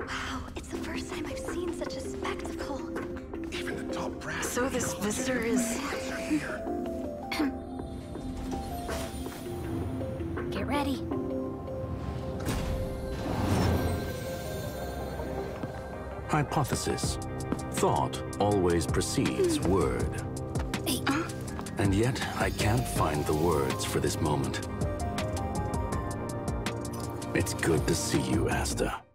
Wow, it's the first time I've seen such a spectacle. Even the top brass. So this visitor is... Get ready. Hypothesis. Thought always precedes hmm. word. And yet, I can't find the words for this moment. It's good to see you, Asta.